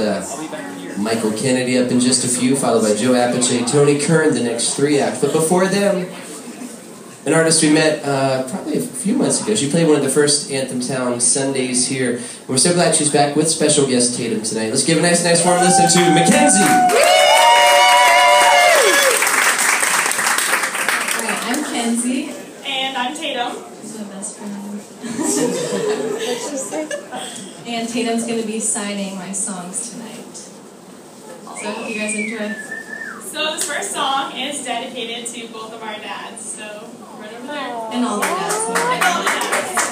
uh, Michael Kennedy up in just a few, followed by Joe Apache, Tony Kern, the next three acts. But before them, an artist we met uh, probably a few months ago. She played one of the first Anthem Town Sundays here. We're so glad she's back with special guest Tatum tonight. Let's give a nice, nice warm listen to Mckenzie. I'm Kenzie. And I'm Tatum. This is my best friend. and Tatum's going to be signing my songs tonight. So I hope you guys enjoy. So this first song is dedicated to both of our dads. So right over there. And all the dads. And all the dads.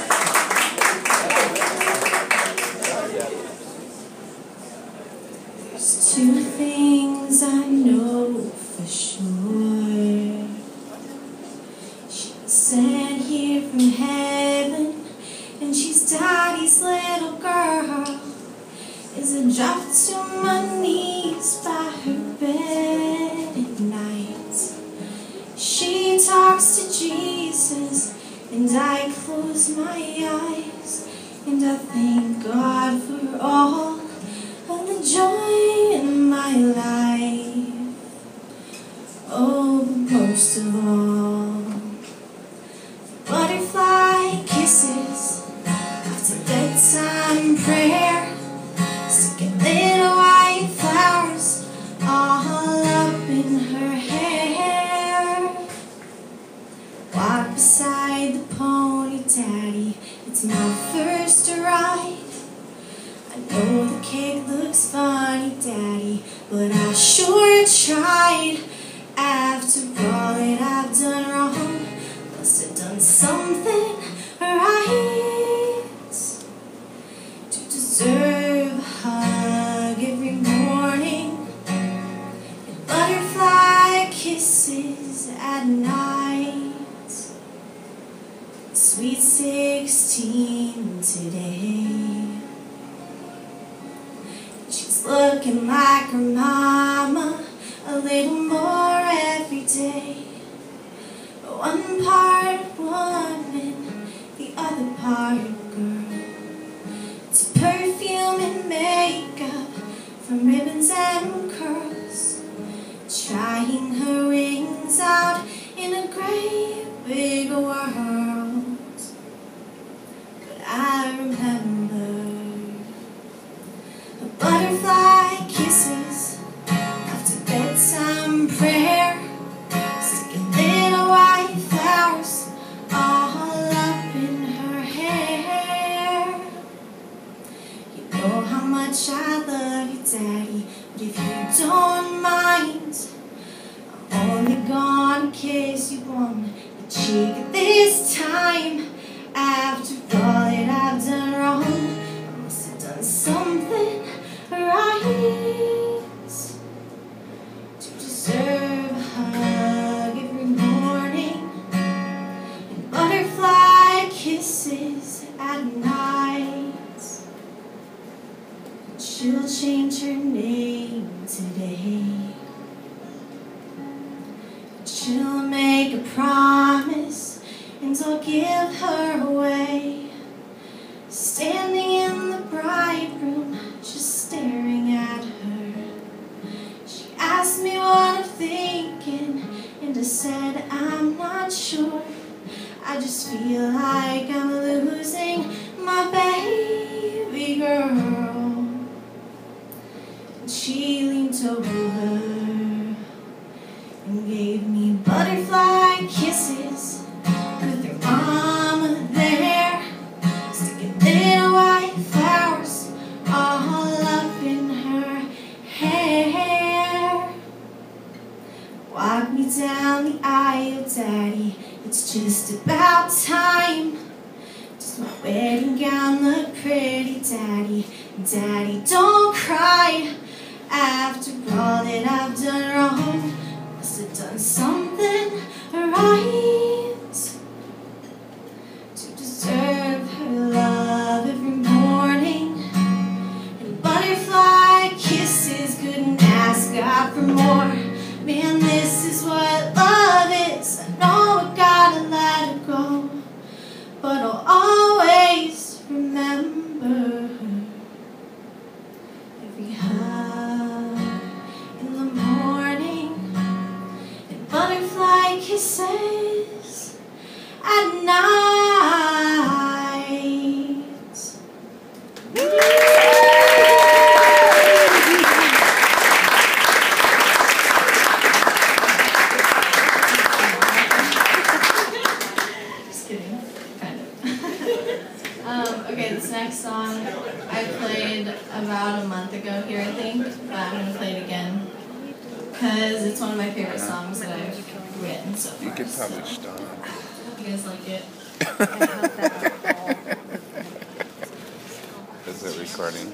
There's two things I know for sure. She was sent here from heaven, and she's daddy's little girl. As I drop to my knees by her bed at night, she talks to Jesus, and I close my eyes, and I thank God for all of the joy daddy. It's my first ride. I know the cake looks funny, Daddy, but I sure tried. After all that I've done wrong, must have done something looking like her mama a little more every day. One part woman, the other part girl. It's perfume and makeup from ribbons and curls. Trying her wings out don't mind, I'm only gonna kiss you on the cheek this time. After She'll change her name today. She'll make a promise and I'll give her away. Standing in the bright room, just staring at her. She asked me what I'm thinking, and I said I'm not sure. I just feel like I'm losing my baby girl. And over and gave me butterfly kisses with her mama there, sticking little white flowers all up in her hair. Walk me down the aisle, Daddy. It's just about time. Does my wedding gown look pretty, Daddy? Daddy, don't cry. After all that I've done wrong, must have done something right to deserve her love every morning. And butterfly kisses couldn't ask God for more. Man, this is what at night. Just kidding, kind of. um, okay, this next song I played about a month ago here, I think, but I'm gonna play it again because it's one of my favorite songs that I've written so far. You could so probably stop. hope you guys like it. Is it recording?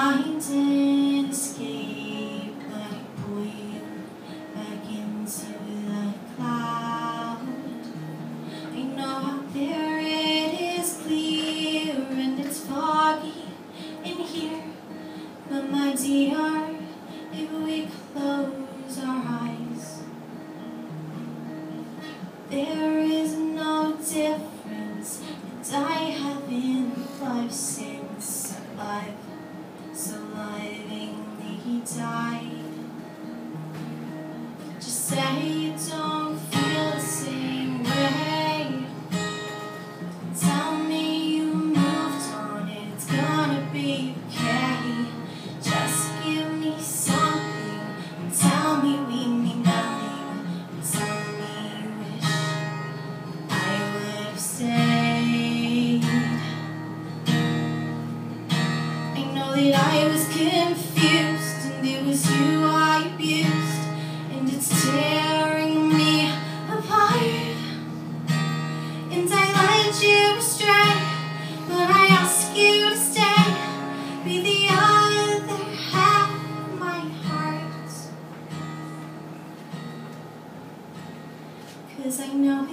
And you I was confused and it was you I abused and it's tearing me apart. And I led you astray, but I ask you to stay. Be the other half of my heart. Cause I know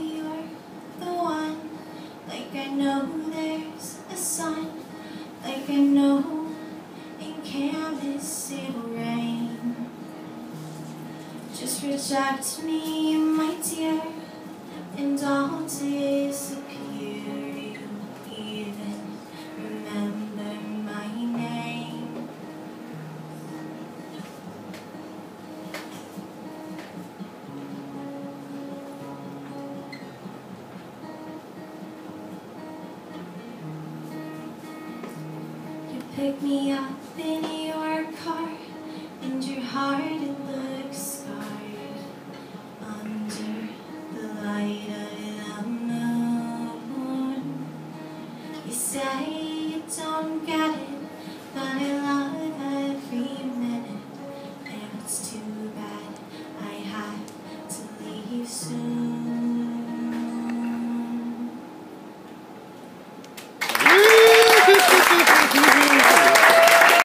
Just reject me, my dear and I'll disappear. You even remember my name. You pick me up in your car, and your heart You say you don't get it, but it